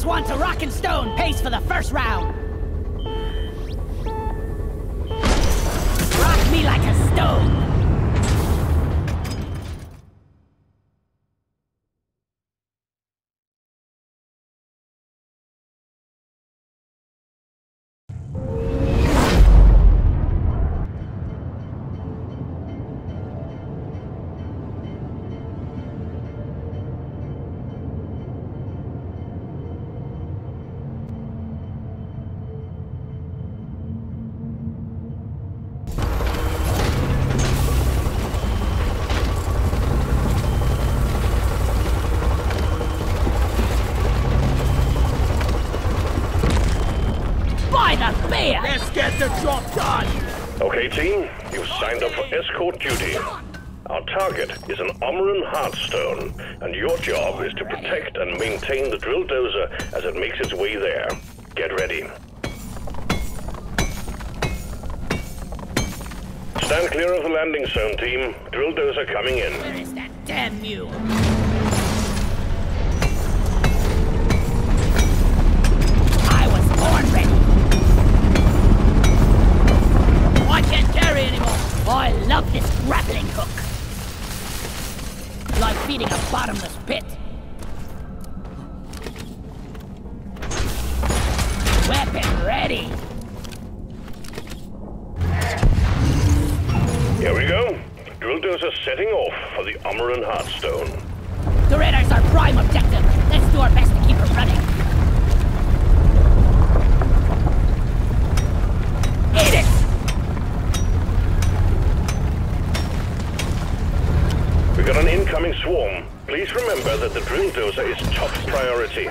Press one to rock and stone. Pace for the first round. Rock me like a stone. The job done! Okay, team, you've signed up for escort duty. Our target is an Omeran Heartstone, and your job is to protect and maintain the drill dozer as it makes its way there. Get ready. Stand clear of the landing zone, team. Drill dozer coming in. Where is that damn mule? Priority.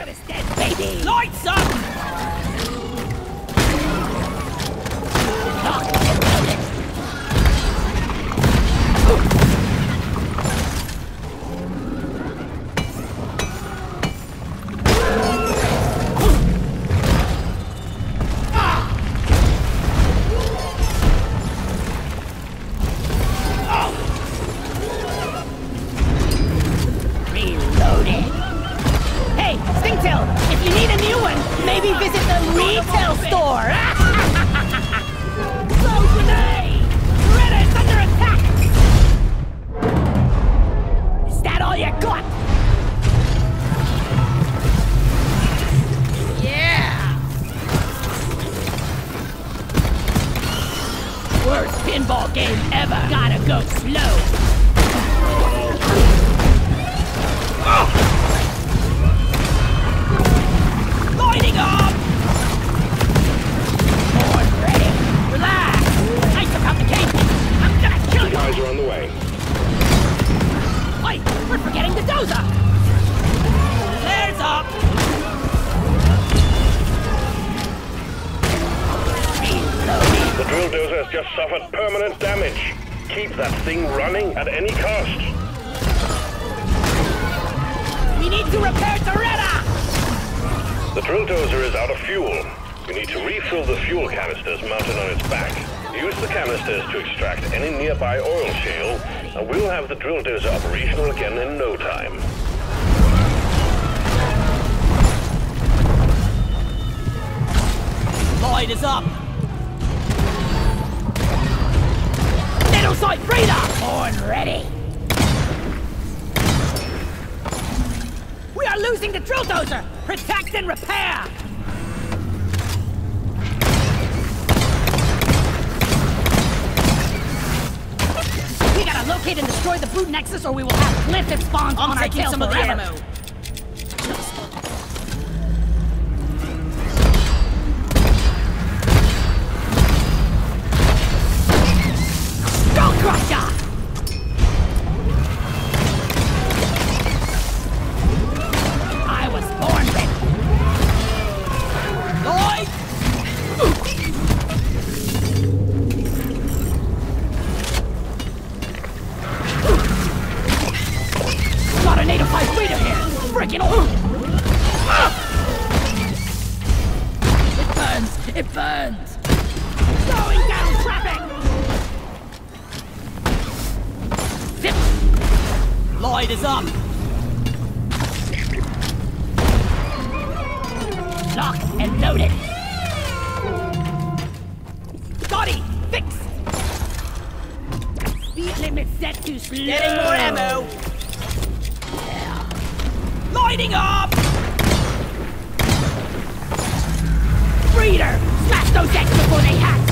Lights up! You got? Yeah! Worst pinball game ever. Gotta go slow. The. Flares up. The drill dozer has just suffered permanent damage. Keep that thing running at any cost. We need to repair Doretta. The drill dozer is out of fuel. We need to refill the fuel canisters mounted on its back. Use the canisters to extract any nearby oil shale, and we'll have the drill dozer operational again in no time. Light is up. Middle sight radar. Horn ready. We are losing the drill dozer. Protect and repair. Destroy the brood nexus, or we will have glyph spawns on our tail some of the forever. ammo. It burns! It burns! Slowing down traffic! Zip! Lloyd is up! Lock and loaded. Scotty, fix! Speed limit set to slow. Getting more ammo. Lighting up! Breeder! Smash those eggs before they hatch!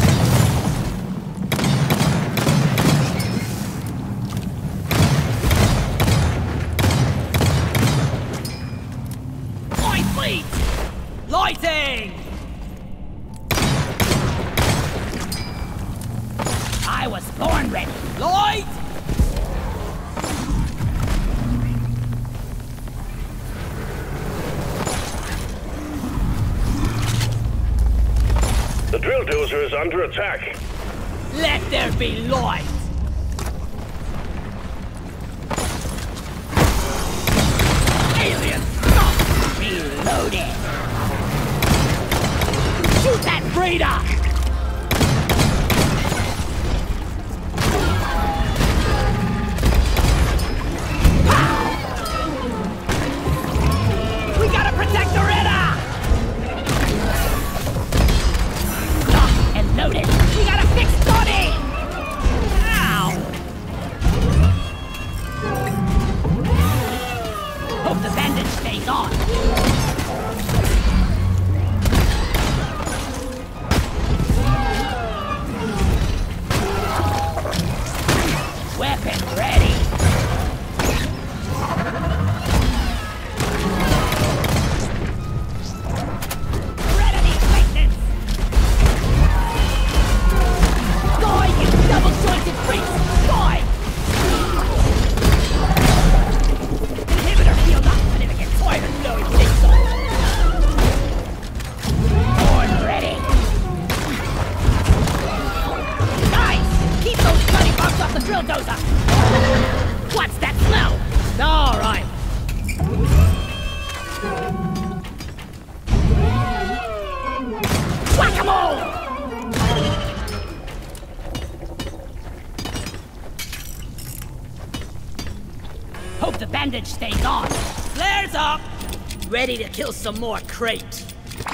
Ready to kill some more crate.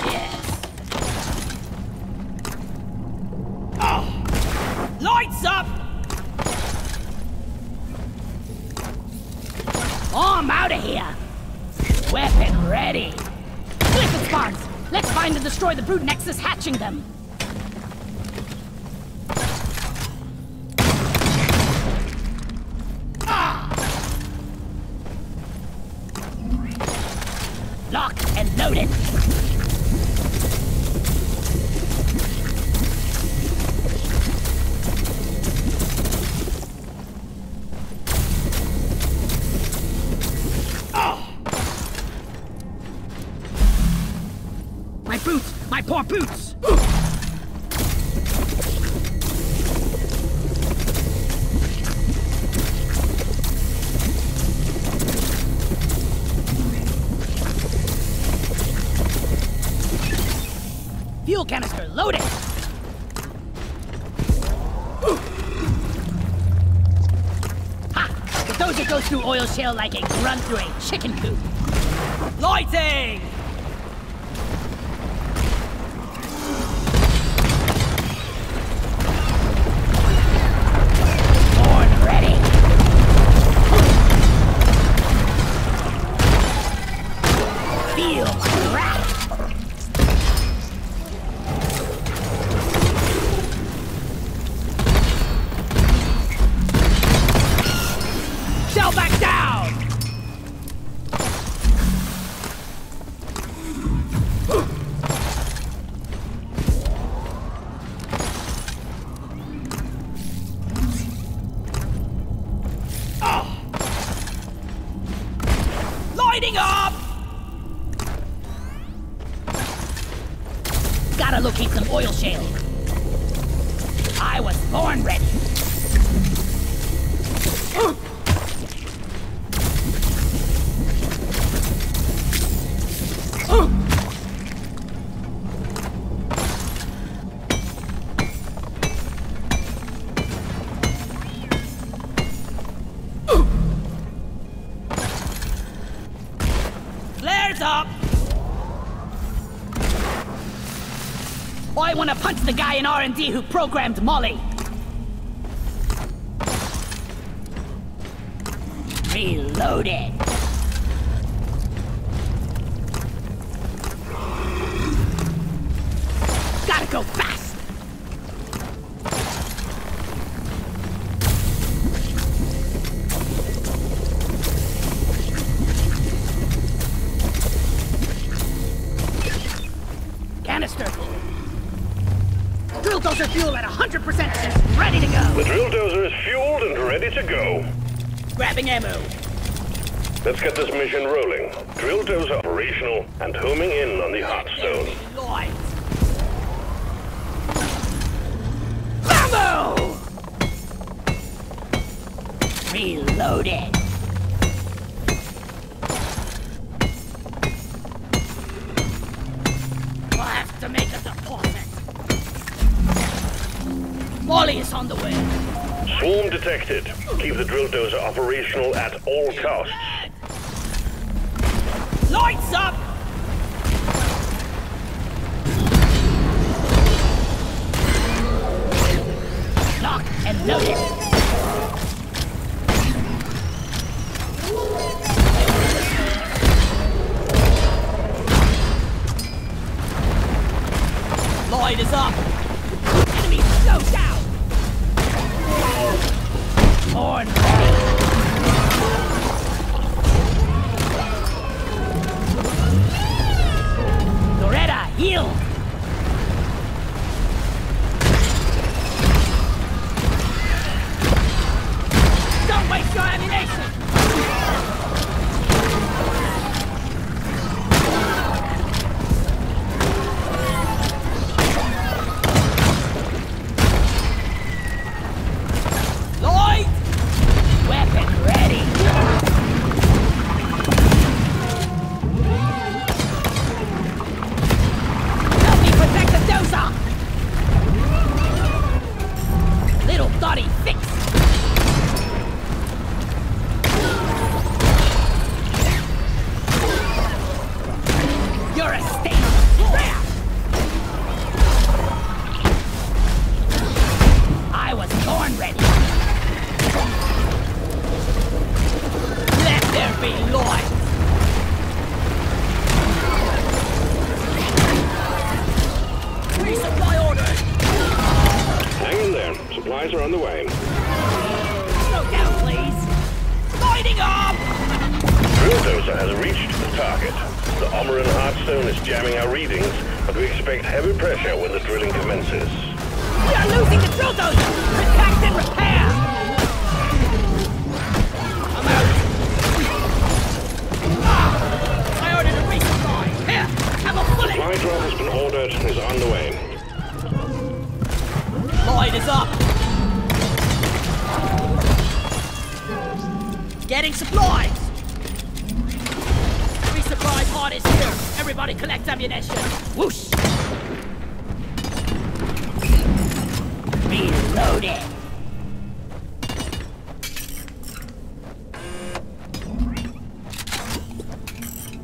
Yes. Lights up! I'm out of here. Weapon ready. Spawns. Let's find and destroy the brood nexus hatching them. My boots! Fuel canister loaded! Ha! The dozer goes through oil shale like a grunt through a chicken coop. Lighting! Gotta locate some oil shale. I was born ready. Punch the guy in R&D who programmed Molly. Reloaded. Reloaded. We'll have to make a deposit. Molly is on the way. Swarm detected. Keep the drill dozer operational at all costs. Jamming our readings, but we expect heavy pressure when the drilling commences.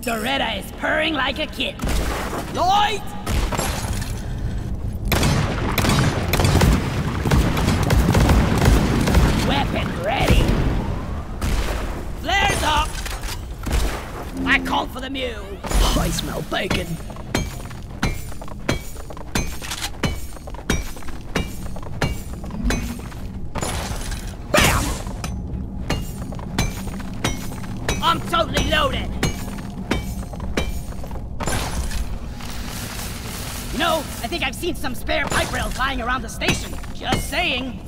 Doretta is purring like a kitten. Lloyd! Weapon ready. Flares up! I called for the mule! I smell bacon! Seen some spare pipe rails lying around the station. Just saying.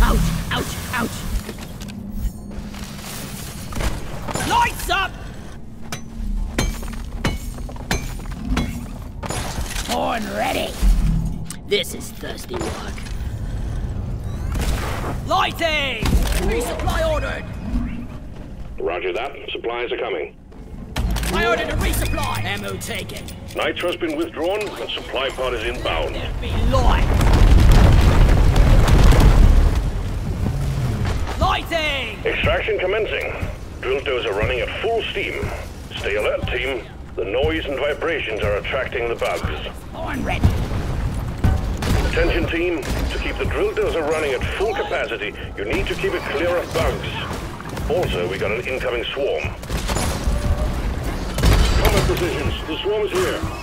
Ouch, ouch, ouch. Lights up! Horn ready. This is thirsty work. Lighting! Resupply ordered! Roger that. Supplies are coming. I ordered a resupply! Ammo taken. Nitra's been withdrawn and supply pod is inbound. There be light! Lighting! Extraction commencing. Drill dozer running at full steam. Stay alert, team. The noise and vibrations are attracting the bugs. Horn ready. Attention team, to keep the drill dozer running at full capacity, you need to keep it clear of bugs. Also, we got an incoming swarm. Positions, the swarm is here.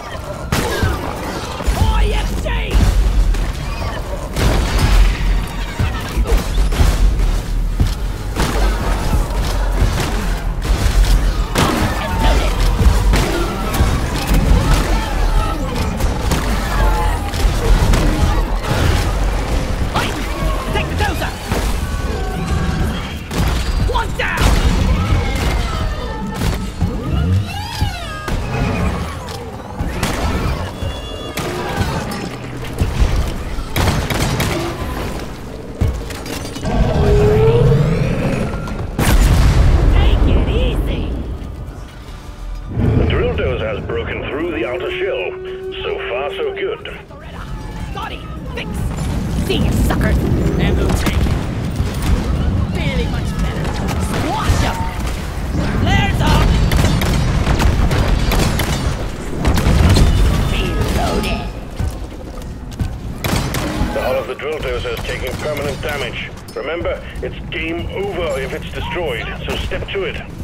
Remember, it's game over if it's destroyed, so step to it.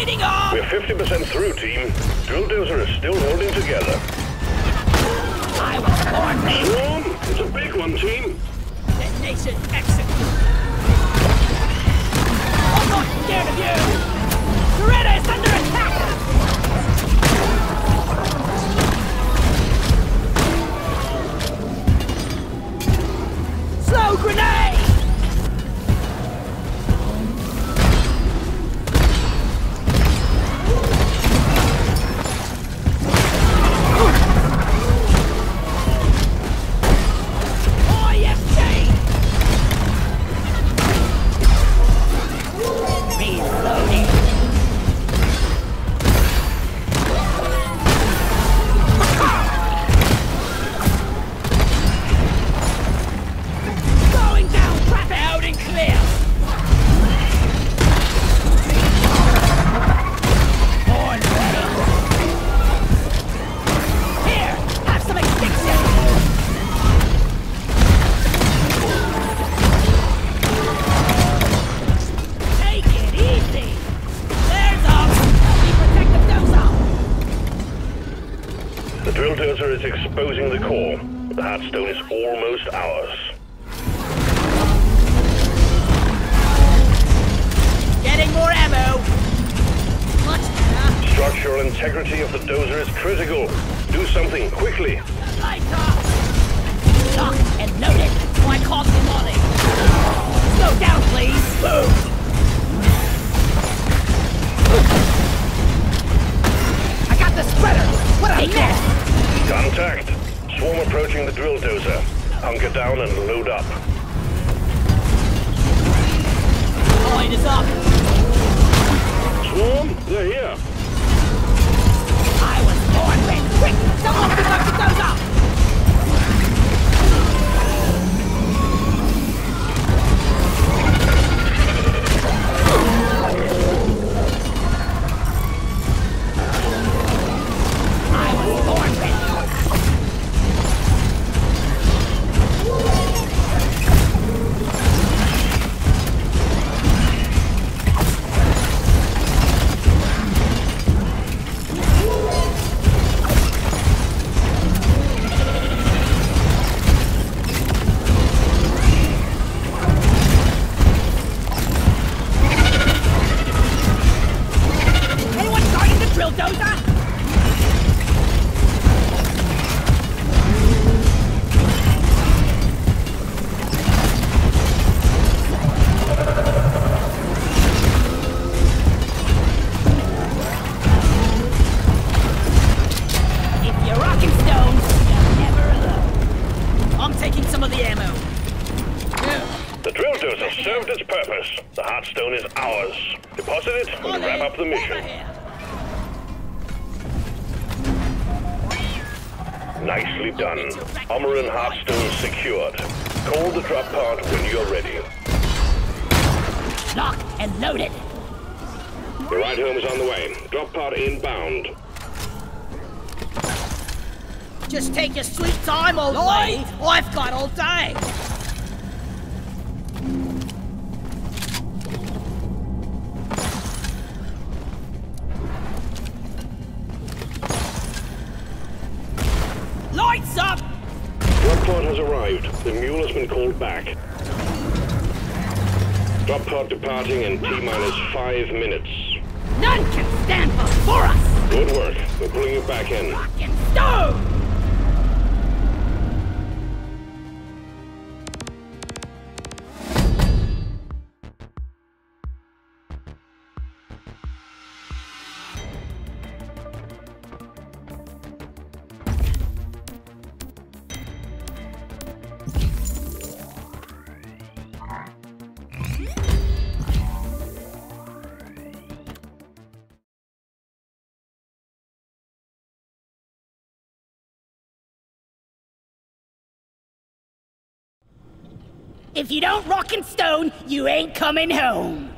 Lighting up! We're 50% through, team. Drill dozer is still holding together. I born ready! Swarm, it's a big one, team. Detonation execute. I'm not scared of you! Doretta is under attack! Slow grenade! The Heartstone is almost ours. Getting more ammo. Much better. Structural integrity of the dozer is critical. Do something quickly. Off! Locked and loaded! Cost me money? Slow down, please! Move! I got the spreader! What a mess! Contact. Swarm approaching the drill dozer. Hunker down and load up. Lloyd is up. Swarm, they're here. When you're ready. Locked and loaded. The ride home is on the way. Drop pod inbound. Just take your sweet time, old lady. I've got all day. Lights up! Drop pod has arrived. The mule has been called back. Drop pod departing in T-minus five minutes. None can stand before us! Good work. We're pulling you back in. Fucking stone! If you don't rock and stone, you ain't coming home.